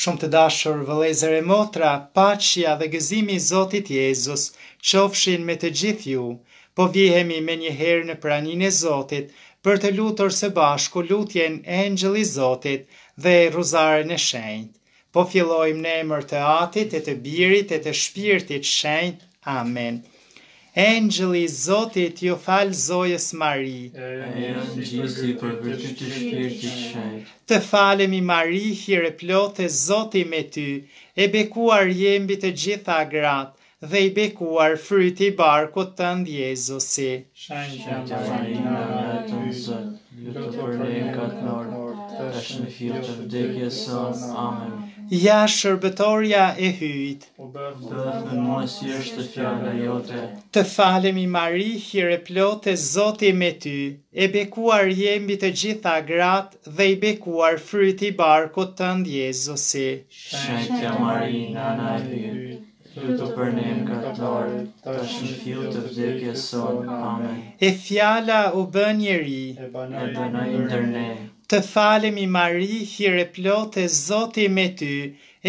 Shumë të dashur vëllezër e motra, paqja dhe gëzimi i Zotit Jezus qofshin me të gjithë ju. Po vihemi menjëherë në praninë e Zotit për të lutur së bashku lutjen Engjëlli i Zotit dhe Rruzaren e Shenjtë. Po fillojmë në emër të Atit e të Birit e të Shpirtit Shenjt. Amen. Engjëlli i Zotit iu fal Zojës Mari. E ajo zuri për virtyt të Shpirtit Shenjt. Të falemi Mari, hireplote Zoti me ty, e bekuar je mbi të gjitha gratë, dhe i bekuar fryti i barkut tënd Jezusi. Shenjtja Mari, Nana e Tënzot, lutu për ne mëkatnorët, tash në fill të vdekjes sonë. Amen. Ja shërbëtorja e Hyjit. U bëftë me mua si është fjala jote. Të falemi Mari, hireplote, Zoti me ty, e bekuar je mbi të gjitha gratë dhe i bekuar fryti i barkut tënd Jezusi. Shenjtja Mari, Nana e Hyjit. Lutu për ne mëkatarët, tash në fill të vdekjes sonë. Amen. E Fjala u bë njeri. E banoi ndër ne. Të falemi Mari, hireplote, Zoti me ty,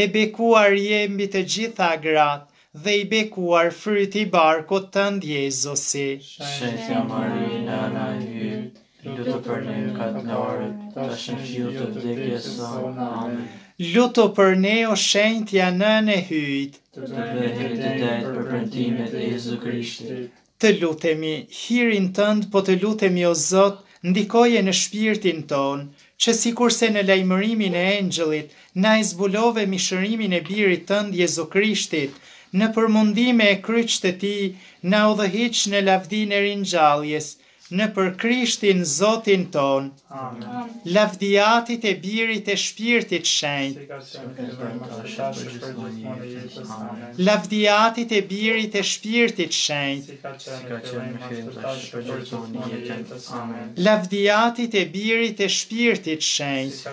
e bekuar je mbi të gjitha gratë, dhe i bekuar fryti i barkut tënd Jezusi. Shenjtja Mari, Nëna e Hyjit. Lutu për ne mëkatnorët, tash në fill të vdekjes sonë. Amen. Lutu për ne o shenjtja nënë e Hyjit. Të bëhemi të denjë për premtimet e Jezu Krishtit. Të lutemi, hirin tënd po të lutemi o Zot, ndikoje në shpirtin tonë, që sikurse në lajmërimin e engjëllit na e zbulove mishërimin e birit tënd Jezu Krishtit, nëpër mundime e kryq të tij na udhëhiq në lavdinë e ringjalljes Nëpër Krishtin Zotin tonë. Amen. Lavdi Atit e Birit e Shpirtit Shenjt. Lavdi Atit e Birit e Shpirtit Shenjt. Lavdi Atit e Birit e Shpirtit Shenjt.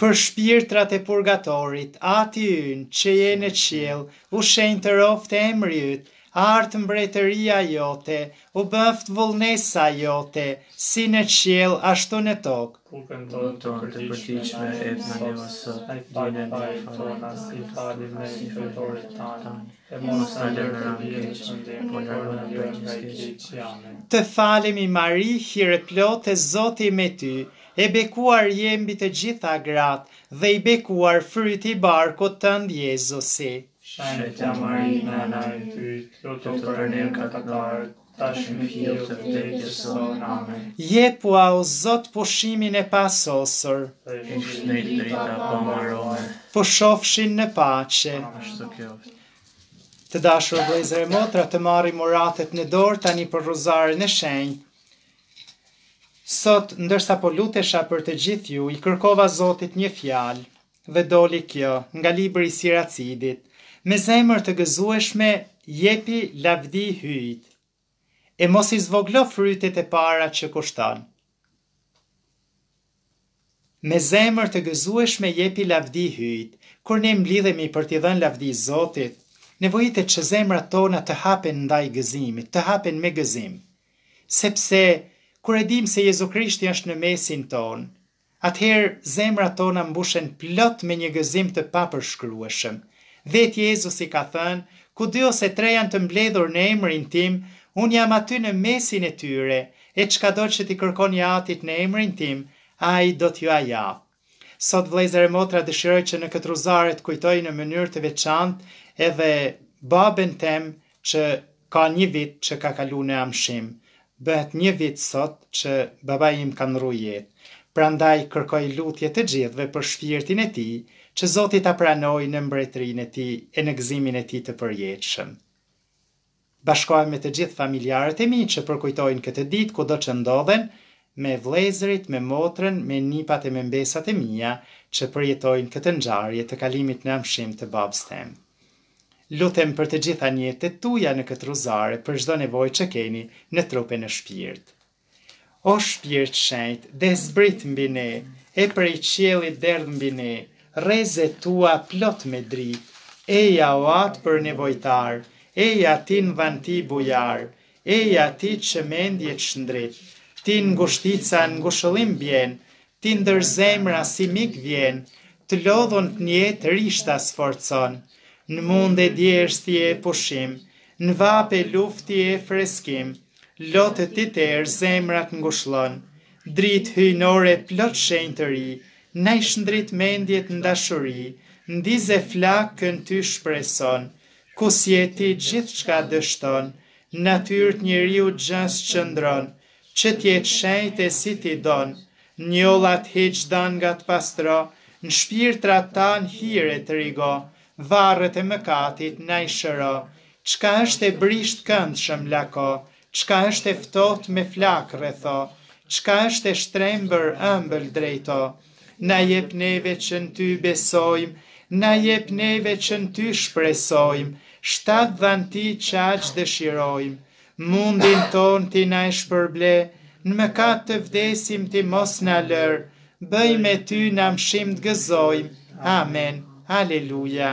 Për shpirtrat e purgatorit, ati ynë që je në qiell, U shenjtëroftë emri yt, ardhtë mbretëria jote, u bëftë vullnesa jote, si në qiell ashtu në tokë. Bukën tonë të përditshme epna ne sot, ndiejna ne fajet tona si i falim ne fajtorët tanë, e mos na lër me ra në keq, por largo na prej çdo keqe. Amen. Të falemi Mari hireplote Zoti me ty, e bekuar je mbi të gjitha gratë, Dhe i bekuar fryti i barkut tënd Jezusi. Shenjtja Mari Nëna e Hyjit, lutu për ne mëkatarët, tash e në fill të vdekjes sonë. Amen. Jepua, o Zot, pushimin e pasosur. Dhe u shndrittë drita e pambarueme. Pushofshin në paqe. Ashtu qoftë. Të dashur vëllezër e motra, të marrim uratët në dorë tani për Ruzaren e Shenjtë. Sot, ndërsa po lutesha për të gjithë ju, i kërkova Zotit një fjalë dhe doli kjo nga libri i Siracidit. Me zemër të gëzueshme jepi lavdi hyjt e mos i zvoglo frytet e para që kushton. Me zemër të gëzueshme jepi lavdi hyjt, kur ne mblidhemi për t'i dhënë lavdi Zotit, nevojitet që zemrat tona të hapen ndaj gëzimit, të hapen me gëzim. Sepse, kur e dimë se Jezu Krishti është në mesin tonë, atëherë zemrat tona mbushen plot me një gëzim të papërshkrueshëm. Vetë Jezusi ka thënë, Ku dy ose tre janë të mbledhur në emrin tim, unë jam aty në mesin e tyre, E çkado që t'i kërkoni Atit në emrin tim, Ai do t'jua japë. Sot vëllezër e motra dëshiroj që në këtë ruzare të kujtoj në mënyrë të veçantë edhe babën tem që ka një vit që ka kalu në amshim. Bëhet një vit sot që baba im ka ndrru jetë. Prandaj kërkoj lutje të gjithëve për shpirtin e tij, që Zoti ta pranojë në mbretërinë e tij e në gëzimin e tij të përjetshëm. Bashkohem me të gjithë familjarët e mi që përkujtojnë këtë ditë kudo që ndodhen, me vëllezërit, me motrën, me nipat e me mbesat e mia që përjetojnë këtë ngjarje të kalimit në amshim të babës tem. Lutem për të gjitha njetet tuja në këtë ruzare për çdo nevojë që keni në trup e në shpirt. O shpirt shenjt, deh zbrit mbi ne, e prej qiellit derdh mbi ne, rrezet tua plot me dritë, eja o atë për nevojtar, eja ti në dhanti bujar, eja ti që mendjet shndrit, ti n'ngushtica ngushëllim bjen, ti ndër zemra si mik vjen, të lodhunt n'jetë rishtas forcon, në mund e djersë ti je pushim, në vapë e luftë ti je freskim, Lotët i ter zemrat ngushllon Dritë hyjnore plot shenjtëri Na i shndrit mendjet n'dashuri Ndize flakë kënd n'ty shpreson Ku s'je ti gjithçka dështon N'natyrë t'njeriu gjë s'qëndron Që t'jetë shenjte si ti don Njollat hiq dangat pastro N'shpirtrat tanë hiret rigo Varrët e mëkatit na i shëro Çka është e brishtë këndshëm lako, Çka është e ftohtë me flakë rretho, Çka është e shtrembër ëmbël drejto. Na jep neve që në ty besojmë, Na jep neve që në ty shpresojmë, Shtatë dhanti që aq dëshirojmë, Mundin tonë ti na e shpërble, Në mëkat të vdesim ti mos na lër, Bëj me ty n'amshim të gëzojmë. Amen. Aleluja.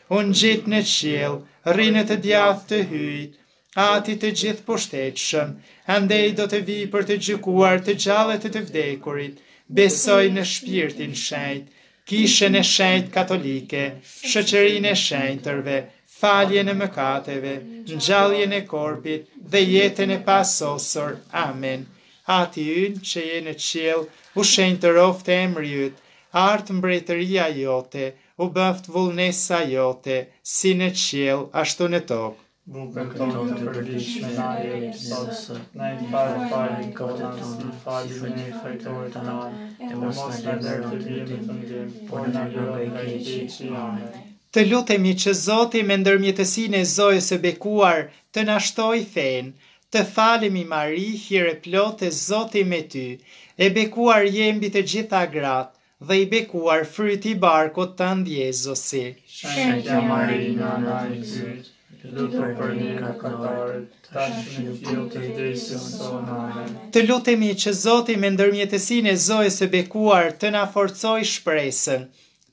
U ngjit në qiell, rri në të djathtë të Hyjit Atit të gjithëpushtetshëm, andej do të vijë për të gjykuar të gjallët e të vdekurit, besoj në shpirtin shenjt, kishën e shenjtë katolike, shoqërinë e shenjtërve, faljen e mëkateve, ngjalljen e korpit dhe jetën e pasosur. Amen. Ati ynë që je në qiell, u shenjtëroftë emri yt, ardhtë mbretëria jote, U bëftë vullnesa jote, si në qiell, ashtu në tokë. Bukën tonë të përditshme na jep sot, na i fal fajet tona, si i falim ne fajtorët tanë, e mos na lër të biem në tundim, por na liro nga i keqi. Amen. Të lutemi që Zoti me ndërmjetësinë e Zojës së Bekuar të na shtojë fenë. Të falemi Mari, hirplote, Zoti me ty. E bekuar je mbi të gjitha gratë. Dhe i bekuar fryti i barkut tënd Jezusi. Shenjtja Mari, Nëna e Hyjit, lutu për ne mëkatarët, tash e në fill të vdekjes sonë. Amen. Të lutemi që Zoti me ndërmjetësinë e Zojës së Bekuar të na forcojë shpresën.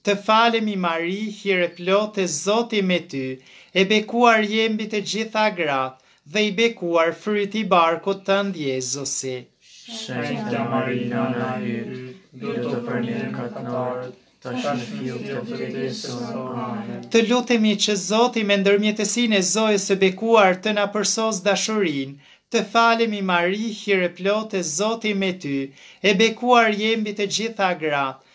Të falemi Mari, hirplote, Zoti me ty, e bekuar je mbi të gjitha gratë, dhe i bekuar fryti i barkut tënd Jezusi. Shenjta Mari Nana e Hyjit, lutu për ne mëkatarët, tash e në fill të vdekjes sonë. Amen. Të lutemi që Zoti me ndërmjetësinë e Zojës së Bekuar të na përsosë dashurinë, të falemi Mari hirplote Zoti me ty, e bekuar je mbi të gjitha gratë,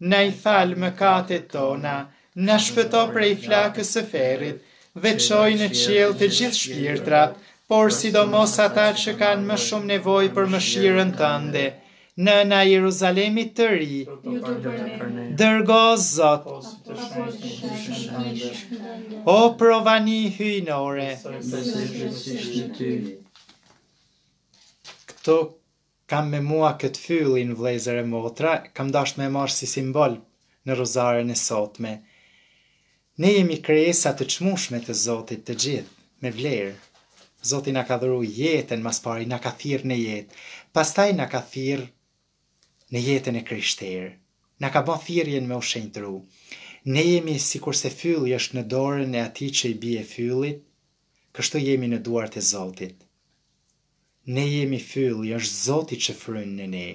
Na i fal mëkatet tona, na shpëto prej flakës së ferrit dhe çoj në qiell të gjithë shpirtrat, por sidomos ata që kanë më shumë nevojë për mëshirën tënde. Nëna e Jeruzalemit të Ri, dërgo Zot. O Provani hyjnore. Këto Kam me mua këtë fyllin vëllezër e motra, kam dasht me e marrë si simbol në Rruzaren e sotme. Ne jemi krijesa të çmueshme të Zotit të gjithë, me vlerë. Zoti na ka dhuru jetën mas pari, na ka thirrë në jetë, pastaj na ka thirrë në jetën e krishterë. Na ka ba thirrjen me u shenjtëru. Ne jemi sikurse fylli është në dorën e atij që i bie fyllit, kështu jemi në duart e Zotit. Ne jemi fylli, është Zoti që fryn në ne.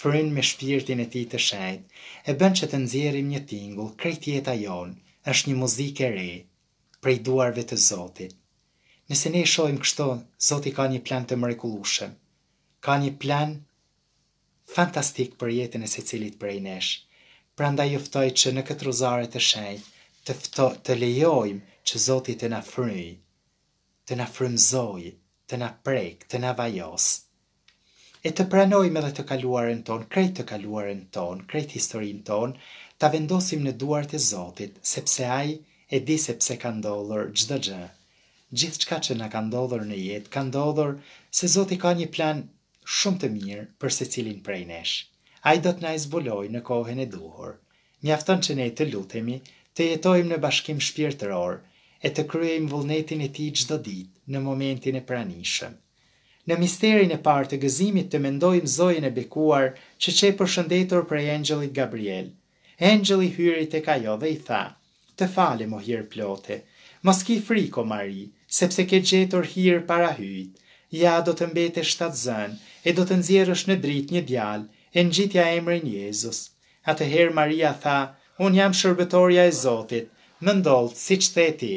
Fryn me Shpirtin e Tij të Shenjtë, e bën që të nxjerrim një tingull, krejt jeta jonë, është një muzikë e re, prej duarve të Zotit. Nëse ne e shohim kështu, Zoti ka një plan të mrekullueshëm. Ka një plan fantastik për jetën e secilit prej nesh. Prandaj ju ftoj që në këtë Rozare të Shenjtë të fto, të lejojmë që Zoti të na fryjë. të na frymëzojë, të na prekë, të na vajosë. E të pranojmë edhe të kaluarën tonë, krejt të kaluarën tonë, krejt historinë tonë, ta vendosim në duart e Zotit, sepse Ai e di se pse ka ndodhur çdo gjë. Gjithçka që na ka ndodhur në jetë, ka ndodhur se Zoti ka një plan shumë të mirë për secilin prej nesh. Ai do të na e zbulojë në kohën e duhur. Mjafton që ne të lutemi, të jetojmë në bashkim shpirtëror e të kryejmë vullnetin e Tij çdo ditë në momentin e pranishëm. Në misterin e parë të gëzimit të mendojmë Zojën e Bekuar që qe përshëndetur prej engjëllit Gabriel. Engjëlli hyri tek ajo dhe i tha, Të falem o hirplote, mos ki frikë o Mari, sepse ke gjetur hir para Hyjit, ja do të mbetesh shtatzënë e do të nxjerrësh në dritë një djalë e ngjitja emrin Jezus. Atëherë Maria tha, Unë jam shërbëtorja e Zotit, më ndodhtë siç the ti.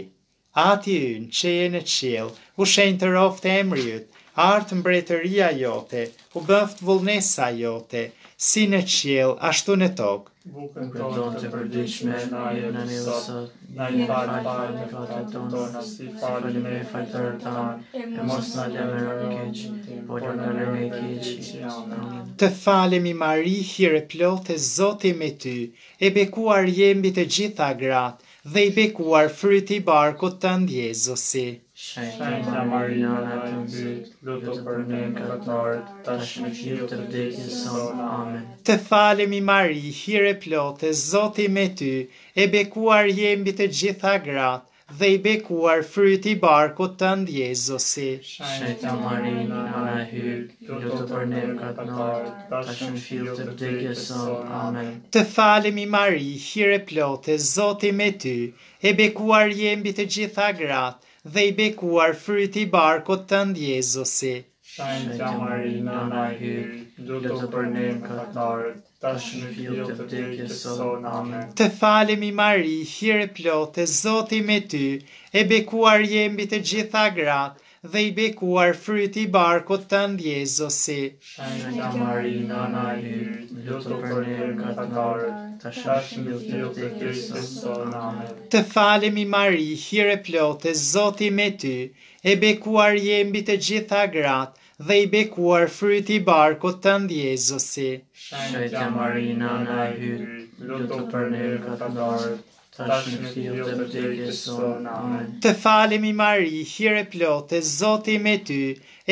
Ati ynë, që je në qiell, u shenjtëroftë emri yt, ardhtë mbretëria jote, u bëftë vullnesa jote, si në qiell, ashtu në tokë. Bukën tonë të përditshme na jep sot, na i fal fajet tona, si i falim ne fajtorët tanë, e mos na lë në të keq, por na liro nga i keqi. Amin. Të falemi Mari hirplote Zoti me ty, e bekuar je mbi të gjitha gratë, Dhe i bekuar fryti i barkut tënd Jezusi. Shenjta Mari, nana e Hyjt, lutu për ne mëkatarët, tash në fill të vdekjes sonë. Amen. Të falemi Mari, hireplote, Zoti me ty, e bekuar je mbi të gjitha gratë, dhe i bekuar fryti i barkut tënd Jezusi. Shenjta Mari, nana e Hyjt, Lutu për ne mëkatarët, tash në fill të vdekjes sonë. Amen. Të falemi Mari, hireplote, Zoti me ty, e bekuar je mbi të gjitha gratë, dhe i bekuar fryti i barkut tënd Jezusi. Shenjtja Mari, Nëna e Hyjit, lutu për ne mëkatarët, Tash në fill të vdekjes sonë. Amen. Të falemi Mari, hireplote, Zoti me ty, e bekuar je mbi të gjitha gratë, dhe i bekuar fryti i barkut tënd Jezusi. Shenjta Mari, nana e Hyjit, lutu për ne mëkatarët, tash në fill të vdekjes sonë. Amen. Të falemi Mari, hireplote, Zoti me ty, e bekuar je mbi të gjitha gratë, Dhe i bekuar fryti i barkut tënd Jezusi. Shenjtja Mari, nana e Hyjt, lutu për ne mëkatarët, tash në fill të vdekjes sonë. Amen. Të falemi Mari, hireplote, Zoti me ty,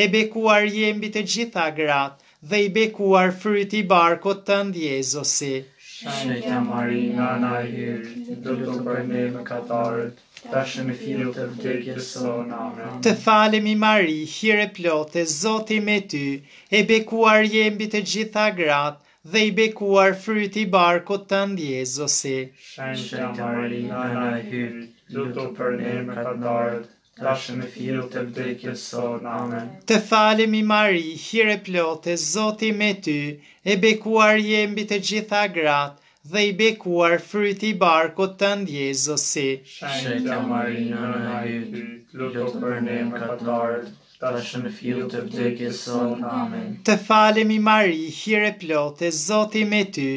e bekuar je mbi të gjitha gratë, dhe i bekuar fryti i barkut tënd Jezusi. Shenjtja Mari, nana e Hyjt, lutu për ne mëkatarët, Tash në fill të vdekjes sonë. Amen. Të falemi Mari, hireplote, Zoti me ty, e bekuar je mbi të gjitha gratë, dhe i bekuar fryti i barkut tënd Jezusi. Shenjta Mari, nëna e Hyjt, lutu për ne mëkatarët, tash në fill të vdekjes sonë. Amen. Të falemi Mari, hireplote, Zoti me ty, e bekuar je mbi të gjitha gratë, Dhe i bekuar fryti i barkut tënd Jezusi. Shenjta Mari Nëna e Hyjt, lutu për ne mëkatarët, tash në fill të vdekjes sonë. Amen. Të falemi Mari, hireplote, Zoti me ty,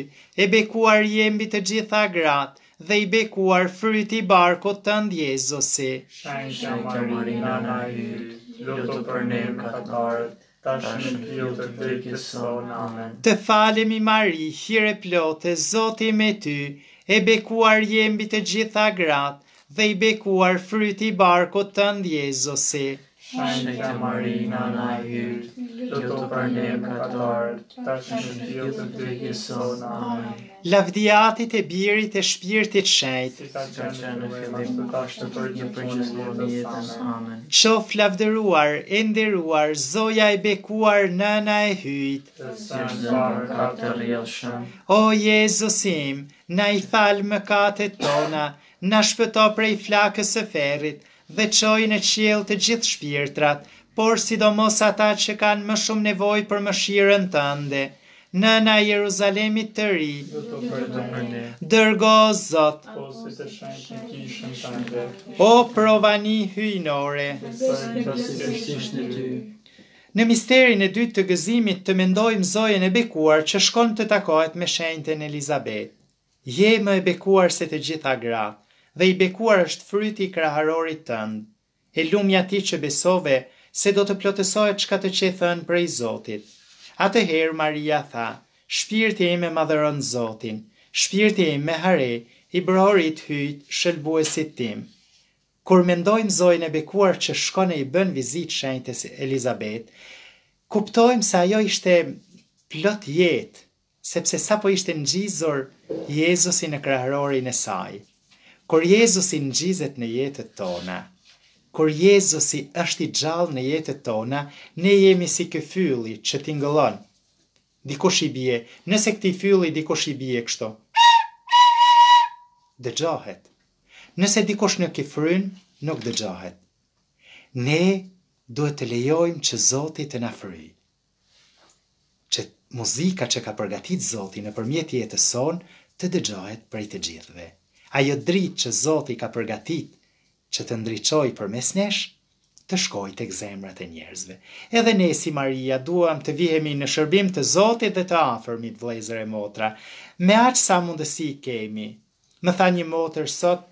e bekuar je mbi të gjitha gratë, dhe i bekuar fryti i barkut tënd Jezusi. Shenjta Mari Nëna e Hyjt, lutu për ne mëkatarët, Tash në fill të vdekjes sonë amen. Të falemi Mari, hireplote, Zoti me ty, e bekuar je mbi të gjitha gratë, dhe i bekuar fryti i barkut tënd Jezusi. Shenjta Mari, Nana e Hyjt, lutu për ne mëkatarët, tash në fill të vdekjes sonë amen. Lavdia Atit e Birit e Shpirtit Shenjt. Si ka qenë në fillim, tash e përgjithmonë e jetës. Amen. Qoftë lavdëruar, e nderuar, Zoja e bekuar, Nëna e Hyjit. E zënë pa mëkat të rrjedhshëm. O Jezusi im, na i fal mëkatet tona, na shpëto prej flakës së ferrit, dhe çoi në qiell të gjithë shpirtrat, por sidomos ata që kanë më shumë nevojë për mëshirën tënde. Nëna e Jerusalemit të Ri, dërgo o Zot, o provani hyjnore. Në misterin e dytë të gëzimit të mendojmë Zojën e Bekuar që shkon të takohet me Shenjten Elizabeth. Je më e bekuar se të gjitha gratë, dhe i bekuar është fryti i kraharorit tënd. E lumja ti që besove se do të plotësohet çka të qe thënë prej Zotit. Atëherë Maria tha, Shpirti im e madhëron Zotin, shpirti im me hare i brohorit Hyjit, Shëlbuesit tim. Kur mendojmë Zojën e bekuar që shkon e i bën vizitë Shenjtes Elizabeth, kuptojmë se ajo ishte plot jetë, Sepse sapo ishte ngjizur Jezusi në kraharorin e Saj, kur Jezusi ngjizet në jetët tona, kur Jezusi është i gjallë në jetët tona, ne jemi si ky fylli që tingëllon. Dikush i bie, nëse këtij fylli dikush i bie kështu, dëgjohet. Nëse dikush nuk i fryn, nuk dëgjohet. Ne duhet të lejojmë që Zoti të na fryjë. që muzika që ka përgatit Zoti nëpërmjet jetës sonë të dëgjohet prej të gjithëve. Ajo dritë që Zoti ka përgatit që të ndriçojë përmes nesh, të shkojë tek zemrat e njerëzve. Edhe ne si Maria duam të vihemi në shërbim të Zotit dhe të afërmit vëllezër e motra, me aq sa mundësi kemi. Më tha një motër sot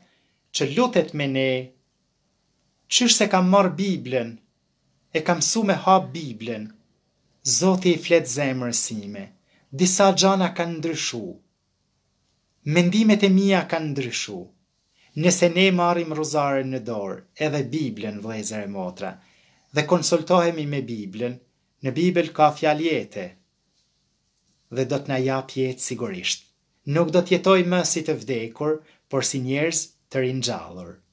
që lutet me ne Qysh se e kam marrë biblën e kam msu me hap biblën zoti i flet zemrës sime disa gjana kanë ndryshu mendimet e mia kanë ndryshu nëse ne marrim rruzaren në dorë edhe biblën vëllezër e motra dhe konsultohemi me biblën në bibël ka fjalë jete dhe do të na japë jetë sigurisht nuk do të jetojmë më si të vdekur por si njerëz të ringjallur.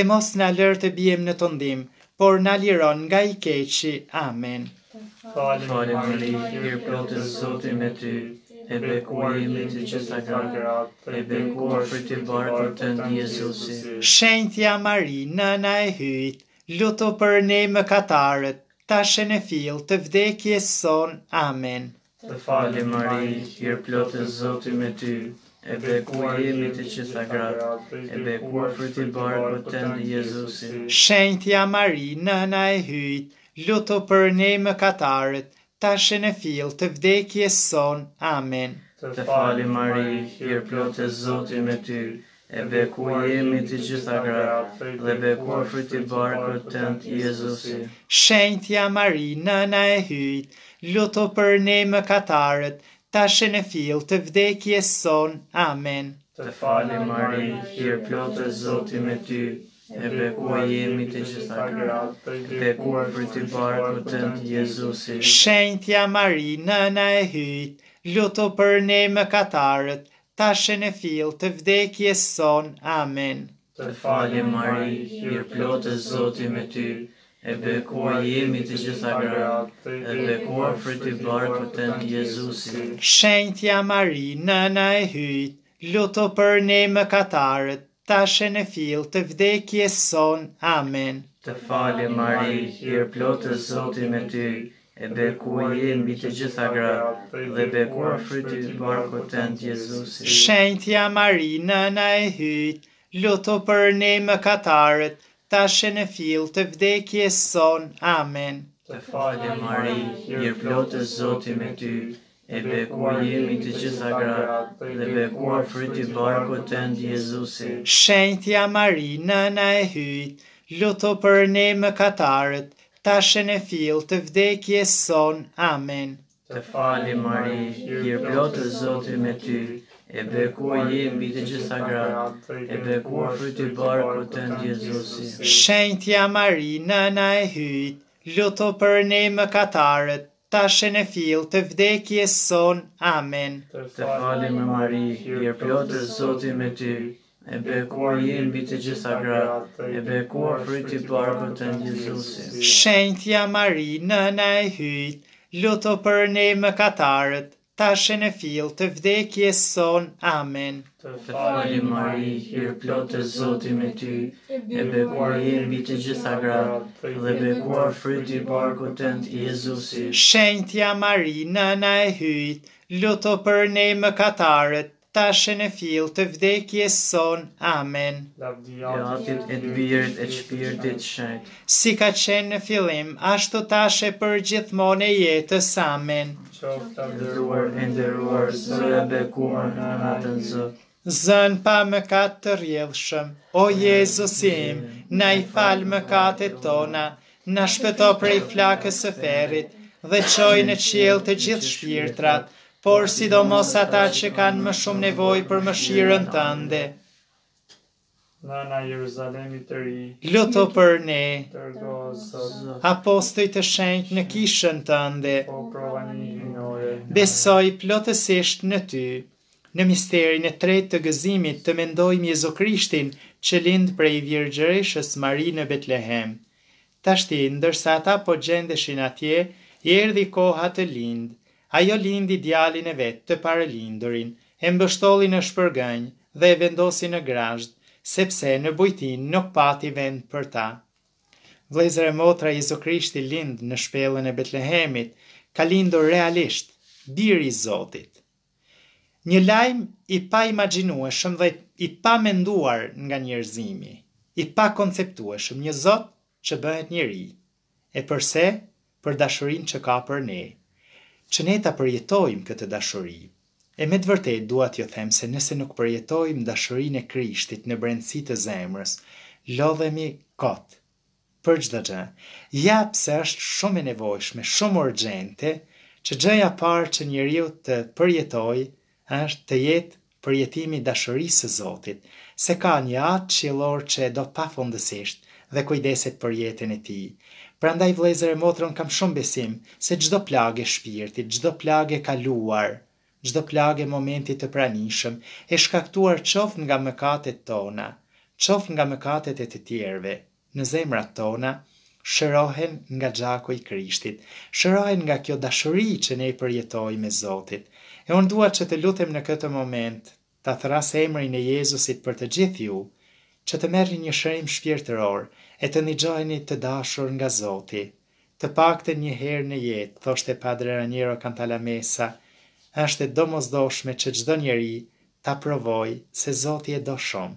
E mos na lër të biem në tundim, por na liro nga i keqi. Amen. Falemi Mari, hirplote, Zoti me ty, e bekuar je mbi të gjitha gratë, e i bekuar fryti i barkut tënd Jezusi. Shenjtja Mari, nëna e Hyjit, lutu për ne mëkatarët, tash e në fill të vdekjes sonë. Amen. Të falem Mari, hirplote Zoti me ty, e bekuar je mbi të gjitha gratë, e bekuar fryt i barkut tënd Jezusi. Shenjtja Mari, Nëna e Hyjit, lutu për ne mëkatarët, tash e në fill të vdekjes sonë. Amen. Të falem Mari, hirplote Zoti me ty, E bekuar je mbi të gjitha gratë, dhe bekuar fryt i barkut tënd Jezusi. Shenjtja Mari, Nëna e Hyjit, lutu për ne mëkatarët, tash e në fill të vdekjes sonë. Amen. Të falem Mari, hirplote Zoti me ty, e bekuar je mbi të gjitha gratë, e bekuar fryt i barkut tënd Jezusi. Shenjtja Mari, Nëna e Hyjit, lutu për ne mëkatarët, Tash e në fill të vdekjes sonë. Amen. Të falem Mari, hirplote Zoti me ty, e bekuar je mbi të gjitha gratë, e bekuar fryti i barkut tënd Jezusi. Shenjtja Mari, Nëna e Hyjit, lutu për ne mëkatarët. Tash e në fill të vdekjes sonë. Amen. Të falem Mari, hirplote Zoti me ty, e bekuar je mbi të gjitha gratë, dhe bekuar fryti i barkut tënd Jezusi. Shenjtja Mari, nëna e Hyjit, lutu për ne mëkatarët, tash e në fill të vdekjes sonë. Amen. Të falem Mari, hirplote Zoti me ty, e bekuar je mbi të gjitha gratë, dhe bekuar fryt i barkut tënd Jezusi. Shenjtja Mari, Nëna e Hyjit, lutu për ne mëkatarët, tash e në fill të vdekjes sonë. Amen. Të falem Mari, hirplote Zoti me ty, e bekuar je mbi të gjitha gratë, e bekuar fryt i barkut tënd Jezusi. Shenjtja Mari, Nëna e Hyjit, lutu për ne mëkatarët, Tash e në fill të vdekjes sonë. Amen. Të falem Mari, hirplote Zoti me ty, e bekuar je mbi të gjitha gratë, e bekuar fryt i barkut tënd Jezusi. Shenjtja Mari, nëna e Hyjit, lutu për ne mëkatarët, Tash e në fill të vdekjes sonë. Amen. Të falem Mari, hirplote Zoti me ty, e bekuar je mbi të gjitha gratë, dhe bekuar fryt i barkut tënd Jezusi. Shenjtja Mari, Nëna e Hyjit, lutu për ne mëkatarët. tash e në fill të vdekjes sonë. Amen. Lavdi Atit e të Birit e Shpirtit Shenjt. Si ka qenë në fillim, ashtu tash e përgjithmonë e jetës. Amen. Qoftë nderuar e nderuar Zoja e bekuar në natën zë. Zënë pa mëkat të rrjedhshëm, o Jezusi im, na i fal mëkatet tona, Na shpëto prej flakës së ferrit dhe çoj në qiell të gjithë shpirtrat, por sidomos ata që kanë më shumë nevojë për mëshirën tënde. Nana Jeruzalemi të ri, lutu për ne. Dërgo Zot apostuj të shenjtë në kishën tënde. Po pra Nana ime e mirë. Besoj plotësisht në ty. Në misterin e tretë të gëzimit të mendojmë Jezu Krishtin që lind prej Virgjëreshës Mari në Betlehem. Tashti, ndërsa ata po gjendeshin atje, i erdhi koha të lindë. Ajo lindi djalin e vet të parëlindurin, e mbështolli në shpërgënj dhe e vendosi në grazhd, sepse në bujtinë nuk pati vend për ta. Vëllezër e motra Jezu Krishti lind në shpellën e Betlehemit, ka lindur realisht, Biri i Zotit. Një lajm i paimagjinueshëm dhe i pamenduar nga njerëzimi, i pakonceptueshëm, një Zot që bëhet njeri. E përse? Për dashurinë që ka për ne. Që ne ta përjetojmë këtë dashuri. E me të vërtetë dua t'ju them se nëse nuk përjetojmë dashurinë e Krishtit në brendësi të zemrës, lodhemi kot, për çdo gjë, ja pse është shumë e nevojshme, shumë urgjente, që gjëja e parë që njeriu të përjetojë është të jetë përjetimi i dashurisë së Zotit, se ka një Atë qiellor që e do pafundësisht dhe kujdeset për jetën e tij. Prandaj vëllezër e motra unë kam shumë besim se çdo plagë e shpirtit, çdo plagë e kaluar, Çdo plagë e momentit të pranishëm, e shkaktuar qoftë nga mëkatet tona, qoftë nga mëkatet e të tjerëve, në zemrat tona, shërohen nga gjaku i Krishtit, shërohen nga kjo dashuri që ne përjetojmë e Zotit. E unë dua që të lutem në këtë moment ta thërras emrin e Jezusit për të gjithë ju, që të merrni një shërim shpirtëror e të ndiheni të dashur nga Zoti. Të paktën një herë në jetë, thoshte Padre Raniero Cantalamessa, është e domosdoshme që çdo njeri ta provojë se Zoti e do shumë.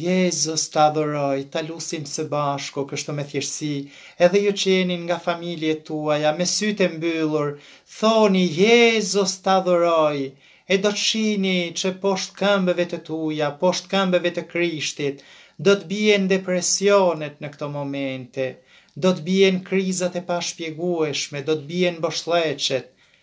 Jezus të adhuroj, ta lusim së bashku kështu me thjeshtësi, edhe ju që jeni nga familjet tuaja, me sytë e mbyllur, thoni Jezus të adhuroj, e do të shihni që poshtë këmbëve të tuja, poshtë këmbëve të Krishtit, do të bien depresionet në këto momente, do të bien krizat e pashpjegueshme, do të bien boshllëqet,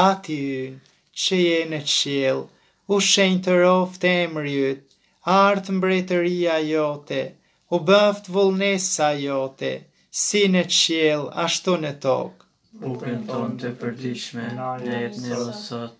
Ati ynë, që je në qiell, u shenjtëroftë emri yt, ardhtë mbretëria jote, u bëftë vullnesa jote, si në qiell, ashtu në tokë. Bukën tonë të përditshme, na e jep ne sot.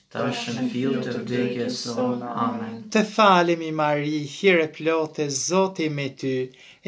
Tash në fill të vdekjes sonë. Amen. Të falemi Mari, hir e plote, Zoti me ty,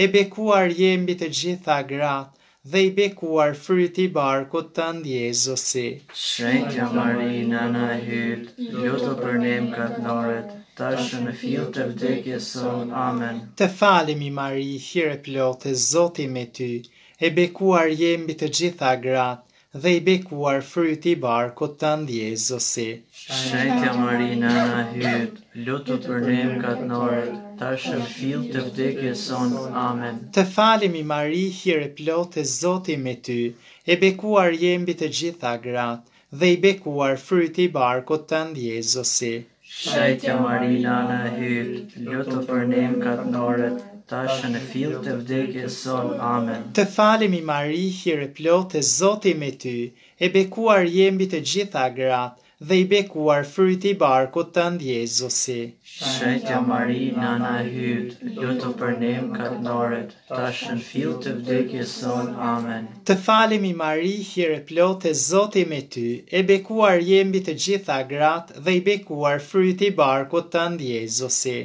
e bekuar je mbi të gjitha gratë, dhe i bekuar fryti i barkut tënd Jezusi. Shenjtja Mari, Nëna e Hyjit, lutu për ne mëkatnorët, tash në fill të vdekjes sonë. Amen. Të falemi Mari, hir e plote, Zoti me ty, e bekuar je mbi të gjitha gratë, Dhe i bekuar fryti i barkut tënd Jezusi. Shenjtja Mari Nëna e Hyjt lutu për ne mkatnorët tash në fill të vdekjes sonë Amen. Të falemi Mari hir e plote Zoti me ty e bekuar je mbi të gjitha gratë dhe i bekuar fryti i barkut tënd Jezusi. Shejtja Mari nana e Hyjt lutu për ne mkatnorët tash në fill të vdekjes sonë amen. Të falemi Mari hir e plote Zoti me ty e bekuar je mbi të gjitha gratë dhe i bekuar fryti i barkut tënd Jezusi. Shejtja Mari nana e Hyjt lutu për ne mkatnorët Tash në fill të vdekjes sonë amen. Të falemi Mari hir e plote Zoti me ty e bekuar je mbi të gjitha gratë dhe i bekuar fryti i barkut tënd Jezusi.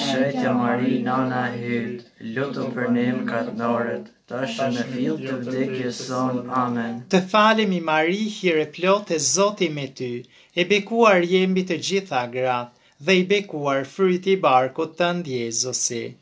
Shenjtja Mari nana e Hyjt lutu për ne mëkatnorët tash në fill të vdekjes sonë amen. Të falemi Mari hir e plote Zoti me ty e bekuar je mbi të gjitha gratë dhe i bekuar fryti i barkut tënd Jezusi.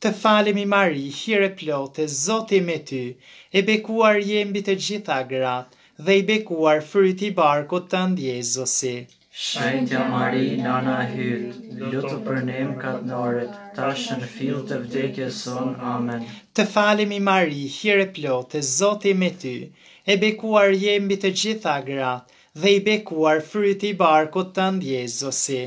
Të falemi Mari hir e plote Zoti me ty e bekuar je mbi të gjitha gratë dhe i bekuar fryti i barkut tënd Jezusi. Shenjtja Mari Nana e Hyjt lutu për ne mkatnorët tash në fill të vdekjes sonë Amen. Të falemi Mari hir e plote Zoti me ty e bekuar je mbi të gjitha gratë Dhe i bekuar fryti i barkut tënd Jezusi.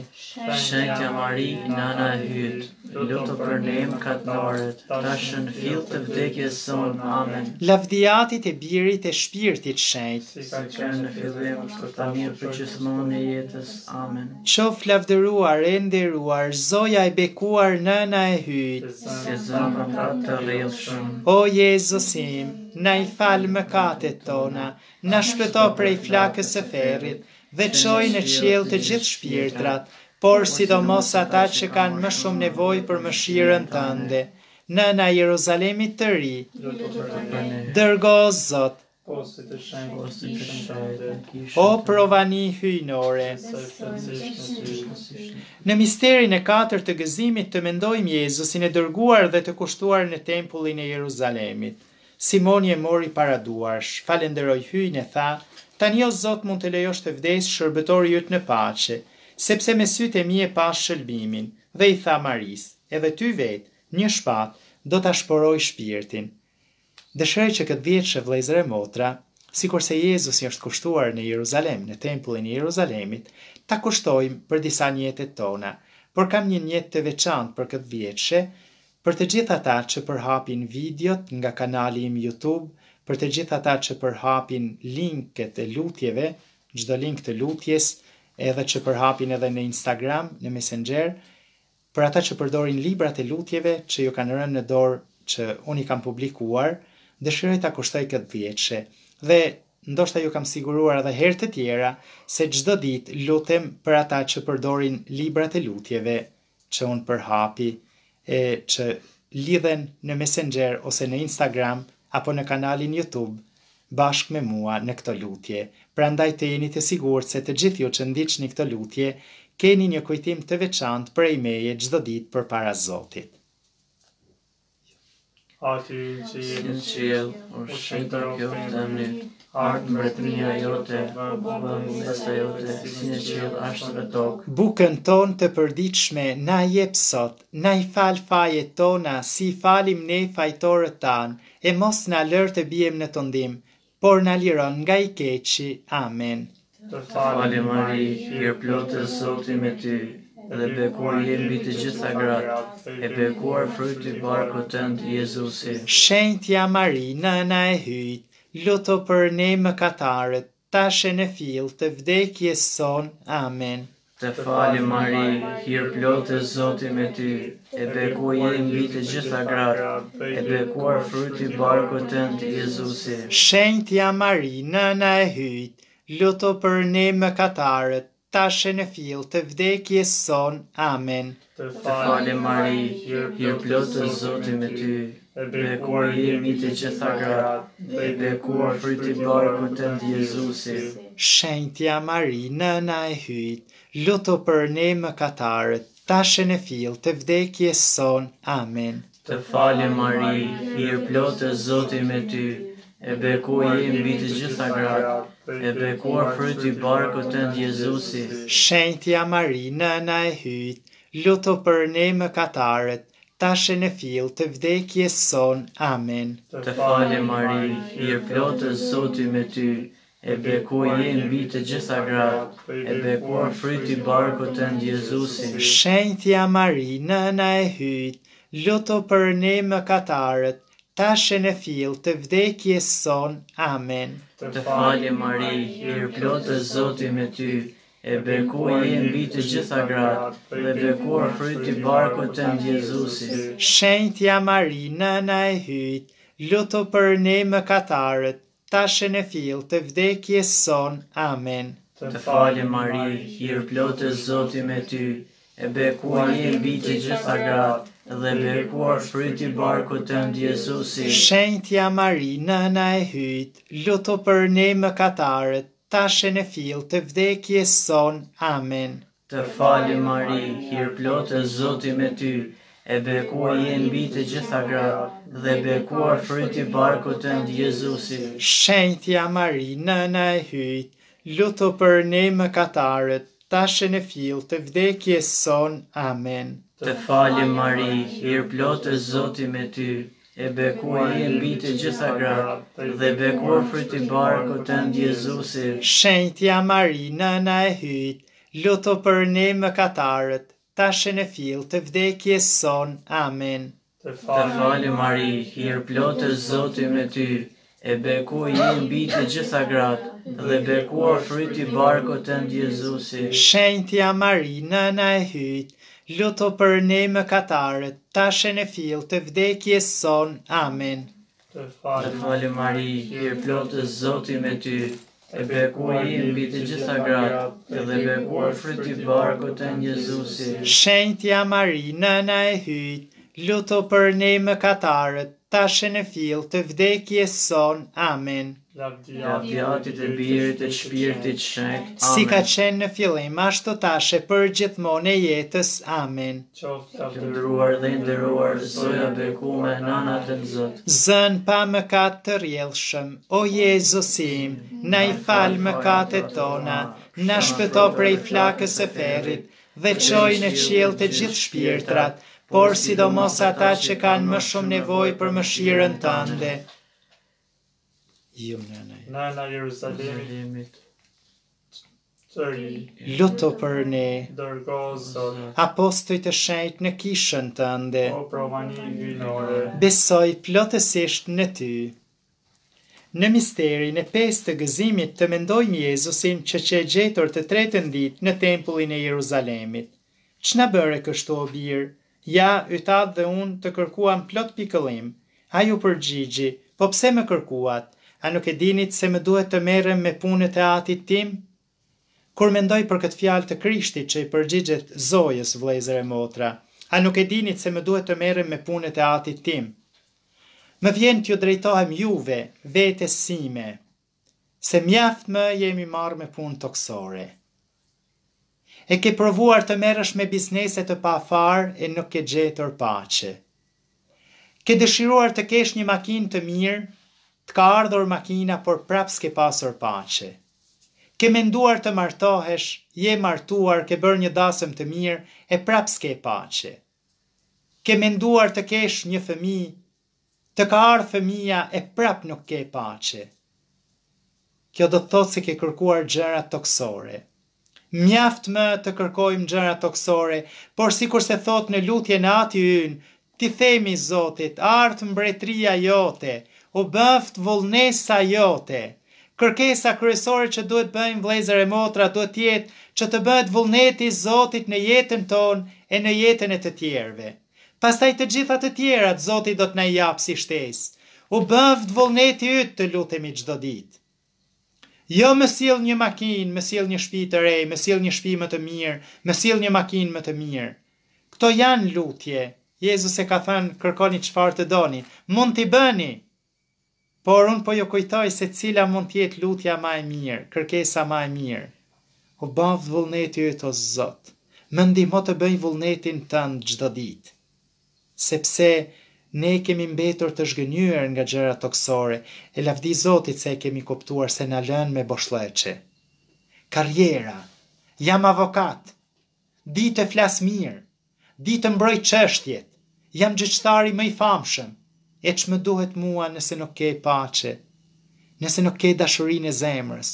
Shenjtja Mari, Nëna e Hyjit, lutu për ne mëkatnorët, tash në fill të vdekjes sonë. Amen. Lavdi Atit e Birit e Shpirtit Shenjt. Siç ka qenë në fillim, për tani e përgjithmonë e jetës. Amen. Qoftë lavdëruar e nderuar Zoja e bekuar Nëna e Hyjit. Që u zu pa mëkat të rrjedhshëm. O Jezus im, na i fal mëkatet tona. Na shpëto prej flakës së ferrit dhe çoji në qiell të gjithë shpirtrat, por sidomos ata që kanë më shumë nevojë për mëshirën tënde. Nëna e Jeruzalemit të Ri, dërgo o Zot, O provani hyjnore Në misterin e katër të gëzimit të mendojmë Jezusin e dërguar dhe të kushtuar në tempullin e Jeruzalemit. Simoni e mori para duarsh, falënderoi Hyjin e tha, Tani o Zot mund të lejosh të vdesë shërbëtori yt në paqe, sepse me sytë e mi e pashë shëlbimin, dhe i tha Marisë, Edhe ty vetë, një shpatë, do ta shporojë shpirtin. Dëshiroj që këtë dhjetëshe vëllezër e motra, sikurse Jezusi është kushtuar në Jeruzalem, në tempullin e Jeruzalemit, ta kushtojmë për disa njetet tona, por kam një njet të veçantë për këtë dhjetëshe, Për të gjithë ata që përhapin videot nga kanali im YouTube, për të gjithë ata që përhapin linket e lutjeve, çdo link të lutjes, edhe që përhapin edhe në Instagram, në Messenger, për ata që përdorin librat e lutjeve që ju kanë rënë në dorë që unë i kam publikuar, dëshiroj ta kushtoj këtë dhjetëshe. Dhe ndoshta ju kam siguruar edhe herë të tjera se çdo ditë lutem për ata që përdorin librat e lutjeve që unë përhapi e që lidhen në Messenger ose në Instagram apo në kanalin YouTube bashkë me mua në këto lutje. Prandaj të jeni të sigurt se të gjithë ju që ndiqni këto lutje keni një kujtim të veçantë prej meje çdo ditë përpara Zotit. Ati ynë që je në qiell, u shenjtëroftë emni yt, ardhtë mbretënia jote, u bëftë vullnesa jote, si në qiell ashtu në tokë. Bukën tonë të përditshme na jep sot, na i fal fajet tona si i falim ne fajtorët tanë, e mos na lër të biem në tundim, por na liro nga i keqi. Amen. Të falem Mari, hirplote, Zoti me ty, dhe bekuar je mbi të gjitha gratë, i bekuar fryti i barkut tënd Jezusi. Shenjtja Mari nëna e Hyjit, lutu për ne mëkatarët, tash e në fill të vdekjes sonë. Amen. Të falem Mari, hirplote, Zoti me ty, e bekuar je mbi të gjitha gratë, i bekuar fryti i barkut tënd Jezusi. Shenjtja Mari, nëna e Hyjit, lutu për ne mëkatarët, tash e në fill të vdekjes sonë. Amen. Të falem Mari, hirplote, Zoti me ty, e bekuar je mbi të gjitha gratë, dhe i bekuar fryti i barkut tënd Jezusi. Shenjtja Mari, Nëna e Hyjit, lutu për ne mëkatarët, tash e në fill të vdekjes sonë. Amen. Të falem Mari, hirplote, Zoti me ty, e bekuar je mbi të gjitha gratë, i bekuar fryti i barkut tënd Jezusi. Shenjtja Mari, Nëna e Hyjit, lutu për ne mëkatarët, tash e në fill të vdekjes sonë. Amen. Të falem Mari, hirplote, Zoti me ty, E bekuar je mbi të gjitha gratë, e bekuar fryt i barkut tënd Jezusi. Shenjtja Mari, Nëna e Hyjit, lutu për ne mëkatarët, tash e në fill të vdekjes sonë. Amen. Të falem Mari, hirplote, Zoti me ty, e bekuar je mbi të gjitha gratë, dhe bekuar fryt i barkut tënd Jezusi. Shenjtja Mari, Nëna e Hyjit, lutu për ne mëkatarët, Tash e në fill të vdekjes sonë. Amen. Të falem Mari, hirplote, Zoti me ty, e bekuar je mbi të gjitha gratë, dhe bekuar fryt i barkut tënd Jezusi. Shenjtja Mari, nëna e Hyjit, lutu për ne mëkatarët, tash e në fill të vdekjes son. Amen. Të falem Mari, hirplote, Zoti me ty, e bekuar je mbi të gjitha gratë, dhe bekuar fryt i barkut tënd Jezusi. Shenjtja Mari, nëna e Hyjit, lutu për ne mëkatarët, tash e në fill të vdekjes sonë. Amen. Të falem Mari, hirplote, Zoti me ty, e bekuar je mbi të gjitha gratë, dhe bekuar fryt i barkut tënd Jezusi. Shenjtja Mari, nëna e Hyjit, lutu për ne mëkatarët, tash e në fill të vdekjes sonë. Amen. Të falem Mari, hirplote, Zoti me ty, E beku je mbi të gjitha gratë, dhe bekuar fryt i barkut tënd Jezusi. Shenjtja Mari, Nëna e Hyjit, lutu për ne mëkatarët, tash e në fill të vdekjes sonë. Amen. Të falem Mari, hirplote, Zoti me ty. E bekuar je mbi të gjitha gratë, dhe bekuar fryti i barkut tënd Jezusi. Shenjtja Mari, Nëna e Hyjit, lutu për ne mëkatarët, tash e në fill të vdekjes sonë. Amen. Lavdi Atit e Birit e Shpirtit Shenjt. Amen. Si ka qenë në fillim, ashtu tash e për gjithmonë e jetës. Amen. Qoftë lavdëruar dhe nderuar Zoja e Bekueme, Nana e Tenzot. Zënë pa mëkat të rrjedhshëm, o Jezusi im, na i fal mëkatet tona, na shpëto prej flakës së ferrit dhe çoji në qiell të gjithë shpirtrat, por sidomos ata që kanë më shumë nevojë për mëshirën tënde. O nëna, nëna e Jeruzalemit, të ri. Lutu për ne. Dërgo, o Zot, apostuj të shenjtë në kishën tënde. O provani hyjnore. Besoj plotësisht në ty. Në misterin e pestë të gëzimit të mendojmë Jezusin që qe gjetur të tretën ditë në tempullin e Jeruzalemit. Ç'na bëre kështu o bir? Ja, yt atë dhe unë të kërkuam plot pikëllim. Ai u përgjigji, Po pse më kërkuat? A nuk e dinit se më duhet të merrem me punët e Atit tim? Kur mendoj për këtë fjalë të Krishtit që i përgjigjet Zojës, vëllezër e motra, A nuk e dinit se më duhet të merrem me punët e Atit tim? Më vjen t'ju drejtohem juve, vetes sime. Se mjaft më jemi marrë me punë tokësore. E ke provuar të merresh me biznese të paparë e nuk ke gjetur paqe. Ke dëshiruar të kesh një makinë të mirë, të ka ardhur makina por prapë s'ke pasur paqe. Ke menduar të martohesh, je martuar, ke bërë një dasëm të mirë e prapë s'ke paqe. Ke menduar të kesh një fëmijë, të ka ardhë fëmija e prap nuk ke paqe. Kjo do të thotë se ke kërkuar gjëra tokësore. Mjaft më të kërkojmë gjëra tokësore, por sikurse thotë në lutjen Ati ynë, t'i themi Zotit, ardhtë mbretëria jote, u bëftë vullnesa jote. Kërkesa kryesore që duhet bëjmë vëllezër e motra duhet të jetë që të bëhet vullneti i Zotit në jetën tonë e në jetën e të tjerëve. Pastaj të gjitha të tjerat Zoti do të na i japë si shtesë. U bëftë vullneti yt të lutemi çdo ditë. Jo më sill një makinë, më sill një shtëpi të re, më sill një shtëpi më të mirë, më sill një makinë më të mirë. Këto janë lutje. Jezusi e ka thënë, kërkoni çfarë të doni, mund t'i bëni. Por unë po ju kujtoj se cila mund të jetë lutja ma e mirë, kërkesa ma e mirë, U baftë vullneti yt o Zot, më ndihmo të bëj vullnetin tënd çdo ditë. Sepse ne kemi mbetur të zhgënjyer nga gjërat tokësore e lavdi Zotit se e kemi kuptuar se na lënë me boshllëqe. Karriera, Jam avokat! Di të flas mirë, di të mbroj çështjet, jam gjyqtari më i famshëm, e ç'më duhet mua nëse nuk ke paqe, nëse nuk ke dashurinë e zemrës,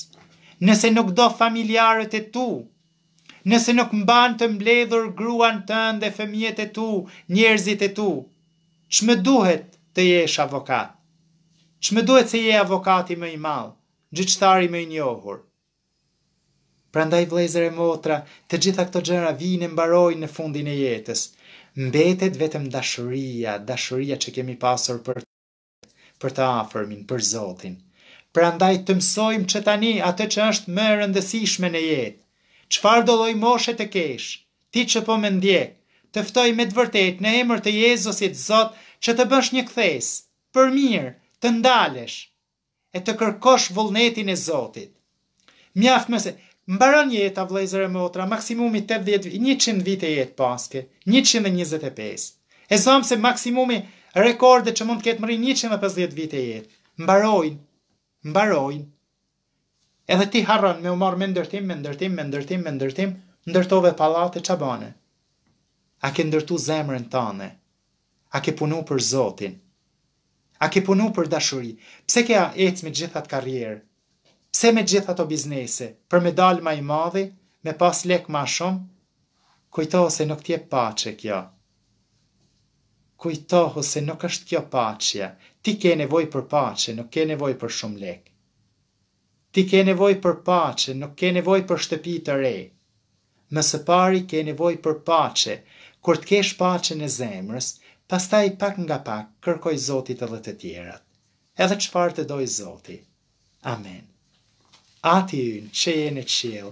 nëse nuk do familjarët e tu, nëse nuk mban të mbledhur gruan tënde, fëmijët e tu, njerëzit e tu, ç'më duhet të jesh avokat? Ç'më duhet se je avokati më i madh, gjyqtari më i njohur? Prandaj vëllezër e motra, të gjitha këto gjëra vijnë e mbarojnë në fundin e jetës. Mbetet vetëm dashuria, dashuria që kemi pasur për për të afërmin, për Zotin. Prandaj të mësojmë që tani atë që është më e rëndësishme në jetë. Çfarëdo lloj moshe të kesh? Ti që po më ndjek, të ftoj me të vërtetë në emër të Jezusit Zot që të bësh një kthesë, për mirë, të ndalesh. e të kërkosh vullnetin e Zotit. Mjaft më se, mbaron jeta vëllezër e motra, maksimumi 80 100 vite jetë paske, 125. E zëmë se maksimumi rekordet që mund të ketë mrri 150 vite jetë. Mbarojnë, mbarojnë. Edhe ti harron me u marr me ndërtim, me ndërtim, me ndërtim, me ndërtim, ndërtove pallate ça bane. A ke ndërtu zemrën tënde? A ke punu për Zotin? A ke punu për dashuri? Pse ke ec me gjithë atë karrierë? Pse me gjithë ato biznese? Për me dalë ma i madhi? Me pas lek ma shumë? Kujtohu se nuk të jep paqe kjo. Kujtohu se nuk është kjo paqja. Ti ke nevojë për paqe, nuk ke nevojë për shumë lek. Ti ke nevojë për paqe, nuk ke nevojë për shtëpi të re. Më së pari ke nevojë për paqe, kur të kesh paqen e zemrës, pastaj pak nga pak kërkoji Zotit edhe të tjerat. Edhe çfarë të dojë Zoti. Amen. Ati ynë që je në qiell,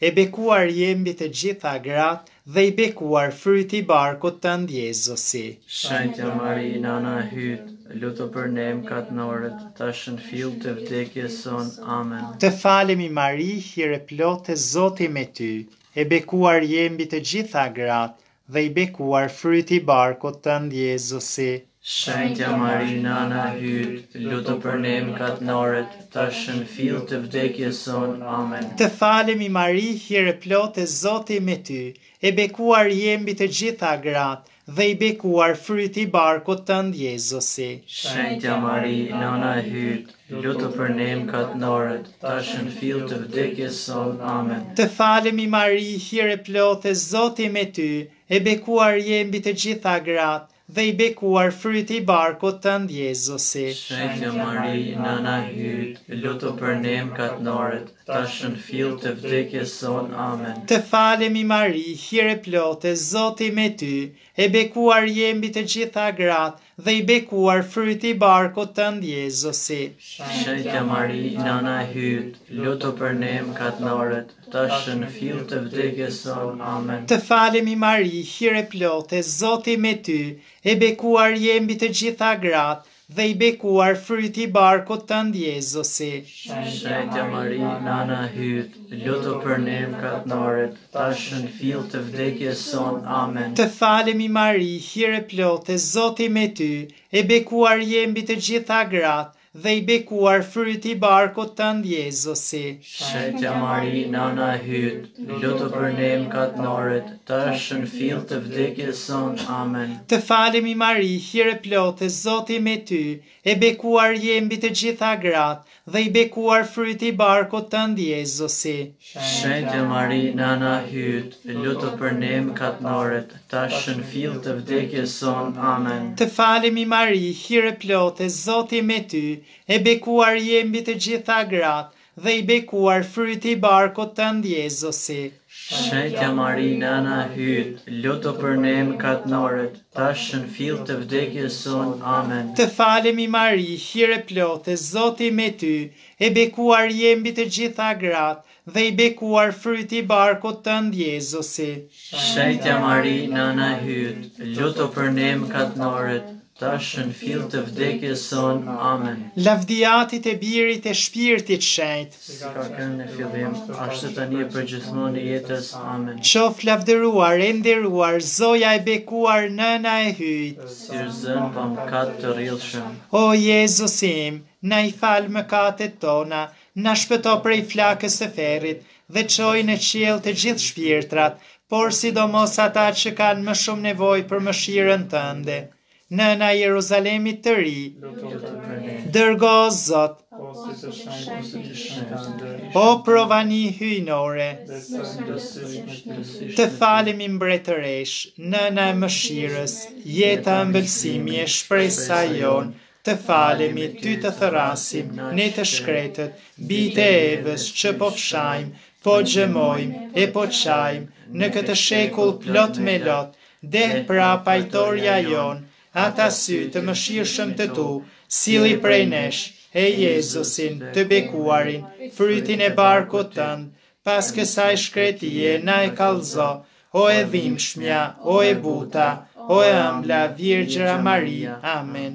E bekuar je mbi të gjitha gratë dhe i bekuar fryti i barkut tënd Jezusi. Shenjtja Mari Nana e Hyjit, lutu për ne mkatnorët, tash në fill të vdekjes sonë. Amen. Të falemi Mari hirplote Zoti me ty, e bekuar je mbi të gjitha gratë Dhe i bekuar fryti i barkut tënd Jezusi. Shenjtja Mari Nana e Hyjit lutu për ne mkatnorët tash në fill të vdekjes sonë amen. Të falemi Mari hirplote Zoti me ty e bekuar je mbi të gjitha gratë dhe i bekuar fryti i barkut tënd Jezusi. Shenjtja Mari Nana e Hyjit Lutu për ne mkatnorët, tash në fill të vdekjes sonë. Amen. Të falemi Mari, hirplote, Zoti me ty, e bekuar je mbi të gjitha gratë, dhe i bekuar fryti i barkut tënd Jezusi. Shenjtja Mari, nëna e Hyjit, lutu për ne mkatnorët, tash në fill të vdekjes sonë. Amen. Të falemi Mari, hirplote, Zoti me ty, E bekuar je mbi të gjitha gratë, dhe i bekuar fryti i barkut tënd Jezusi. Shenjtja Mari, Nana e Hyjit, lutu për ne mëkatnorët, tash e në fill të vdekjes sonë. Amen. Të falemi Mari, hirplote, Zoti me ty, e bekuar je mbi të gjitha gratë, Dhe i bekuar fryti i barkut tënd Jezusi. Shenjtja Mari, Nana e Hyjit, lutu për ne mëkatnorët, tash e në fill të vdekjes sonë. Amen. Të falemi Mari, hirplote, Zoti me ty, e bekuar je mbi të gjitha gratë, dhe i bekuar fryti i barkut tënd Jezusi. Shenjtja Mari, Nana e Hyjit, lutu për ne mëkatnorët, Tash në fill të vdekjes sonë amen. Të falemi Mari, hirplote, Zoti me ty, e bekuar je mbi të gjitha gratë, dhe i bekuar fryti i barkut tënd Jezusi. Shenjtja Mari, Nana e Hyjit, lutu për ne mëkatnorët, tash në fill të vdekjes sonë amen. Të falemi Mari, hirplote, Zoti me ty, e bekuar je mbi të gjitha gratë, Dhe i bekuar fryti i barkut tënd Jezusi. Shenjtja Mari Nëna e Hyjit, lutu për ne mëkatnorët, tash në fill të vdekjes sonë. Amen. Të falemi Mari, hirplote, Zoti me ty, e bekuar je mbi të gjitha gratë, dhe i bekuar fryti i barkut tënd Jezusi. Shenjtja Mari Nëna e Hyjit, lutu për ne mëkatnorët, Tash në fill të vdekjes sonë amen. Lavdi Atit e Birit e Shpirtit Shenjt. Si ka qenë në fillim, ashtu tani e përgjithmonë e jetës. Amen. Qoftë lavdëruar e nderuar Zoja e bekuar Nëna e Hyjit. Si e zënë pa mëkat të rrjedhshëm. O Jezusi im, na i fal mëkatet tona, Na shpëto prej flakës së ferrit dhe çoji në qiell të gjithë shpirtrat, por sidomos ata që kanë më shumë nevojë për mëshirën tënde. Nëna e Jeruzalemit të Ri, dërgo o Zot, o provani hyjnore, të falemi mbretëreshë, nëna e mëshirës, jeta ëmbëlsimi e shpresa jonë, Të falemi, ty të thërrasim, ne të shkretët, bijtë e Evës që po fshajmë, po gjëmojmë, e po qajmë, në këtë shekull plot me lot, deh pra pajtorja jonë, ata sy të mëshirshëm të tu, silli prej nesh, e Jezusin të bekuarin, frytin e barkut tënd, Pas kësaj shkretie na e kallëzo, o e dhimshmja, o e buta, o e ëmbla, Virgjëra Mari. Amen.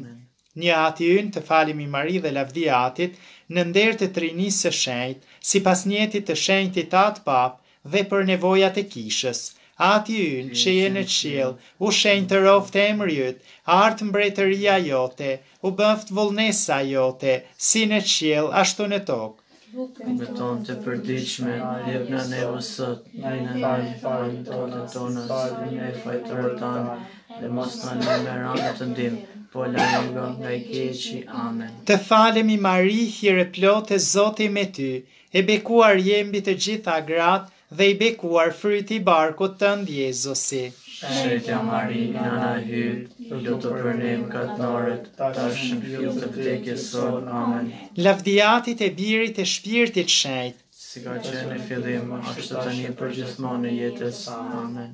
Një Ati ynë, Të falemi Mari dhe Lavdi Atit, në nder të Trinisë së Shenjtë, sipas njetit të Shenjtit Atë Papë, dhe për nevojat e kishës. Ati ynë që je në qiell, u shenjtëroftë emri yt, ardhtë mbretëria jote, u bëftë vullnesa jote, si në qiell, ashtu në tokë. Bukën tonë të përditshme, jepna ne sot, na i fal fajet tona, si ne fajtorët tanë, dhe mos na le me ra në tundim, po na largo nga i keqi, amen. Të falemi Mari, hirplote, Zoti me ty, e bekuar je mbi të gjitha gratë, dhe i bekuar fryti i barkut tënd Jezusi. Shenjtja Mari, Nëna e Hyjit, lutu për ne mëkatnorët, tash e në fill të vdekjes sonë. Amen. Lavdi Atit e Birit e Shpirtit Shenjtë. Si ka qenë në fillim, ashtu tani e përgjithmonë e jetës. Amen.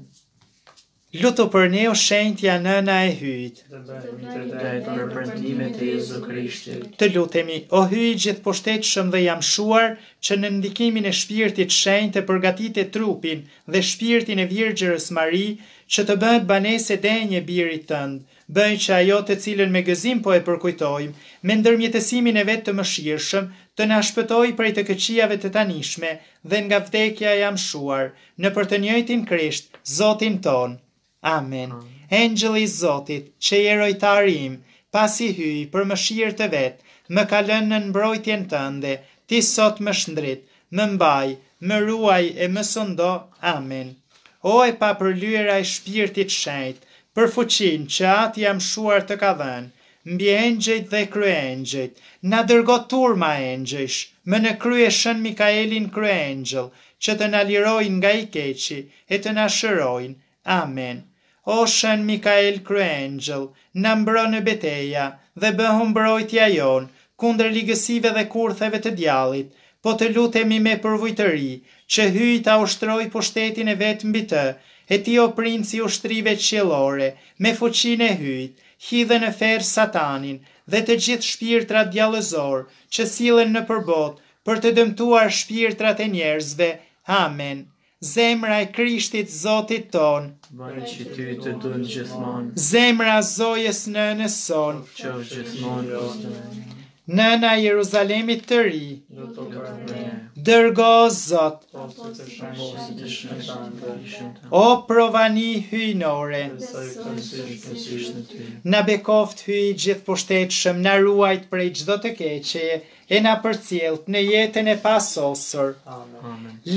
Lutu për ne o shenjtja nëna e Hyjit. Të bëhemi të denjë për premtimet e Jezu Krishtit. Të lutemi, o hyj i gjithëpushtetshëm dhe i amshuar, që nën ndikimin e Shpirtit Shenjtë e përgatite trupin dhe shpirtin e Virgjërës Mari, që të bëhet banesë e denjë e Birit tënd. Bëj që ajo të cilën me gëzim po e përkujtojmë, me ndërmjetësimin e vet të mëshirshëm, të na shpëtojë prej të këqijave të tanishme dhe nga vdekja e amshuar, Nëpër të njëjtin Krisht, Zotin tonë. Amen. Engjëlli i Zotit, që je rojtari im, pasi Hyji për mëshirë të vet, më ka lënë në mbrojtjen tënde, ti sot më shndrit, më mbaj, më ruaj e më sundo. Amen. O e papërlyera e Shpirtit Shenjt, për fuqinë që Ati i amshuar të ka dhënë, Mbi engjëjt dhe kryeengjëjt, na dërgo turma engjëjsh, me në krye Shën Mikaelin Kryengjëll, që të na lirojnë nga i keqi, e të na shërojnë. Amen. O Shën Mikael Kryengjëll, na mbro në beteja, dhe bëhu mbrojtja jonë, kundër ligësive dhe kurtheve të djallit, po të lutemi me përvujtëri, që Hyji ta ushtrojë pushtetin e Vet mbi të, e Ti o Princ i ushtrive qiellore, me fuqinë e Hyjit, Hidhe në ferr Satanin dhe të gjithë shpirtrat djallëzorë që sillen nëpër botë për të dëmtuar shpirtrat e njerëzve. Amen. Zemra e Krishtit Zotit tonë. Bëj që ty të dua gjithmonë. Zemra e Zojës Nënës sonë. Qofsh gjithmonë shpëtimi. Nëna e Jeruzalemit të ri, dërgo Zot, o provani hyjnore, na bekoftë Hyji i gjithëpushtetshëm, na ruajttë prej çdo të keqeje, e na përcjelltë në jetën e pasosur.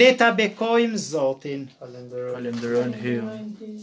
Le ta bekojmë Zotin. Falënderojmë Hyjin.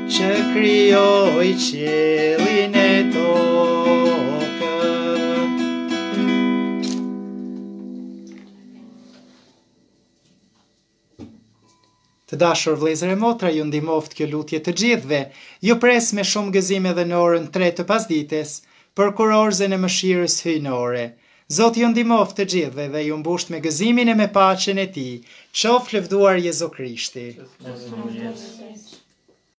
Që krijoi qiellin e tokën. Të dashur vëllezër e motra, ju ndihmoftë kjo lutje të gjithëve, ju pres me shumë gëzim edhe në orën 3 të pasdites, për kurorëzën e mëshirës hyjnore. Zoti ju ndihmoftë të gjithëve dhe ju mbushtë me gëzimin e me paqen e tij, qoftë lëvduar Jezu Krishti.